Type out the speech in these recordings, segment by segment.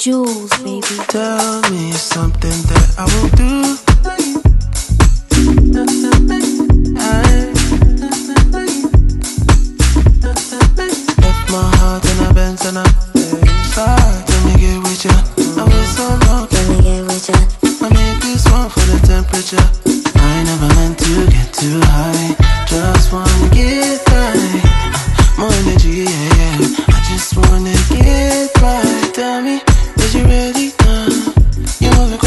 Juls, baby. Tell me something that I will do. I left my heart and I bent and I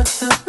da, da.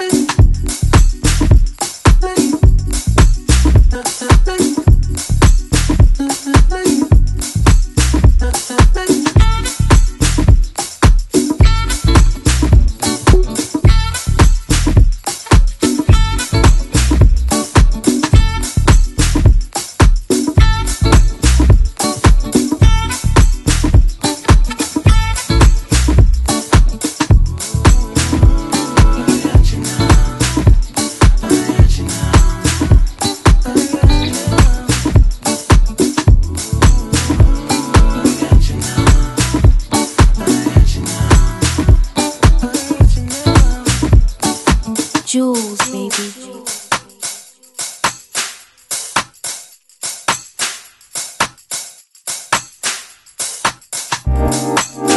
Música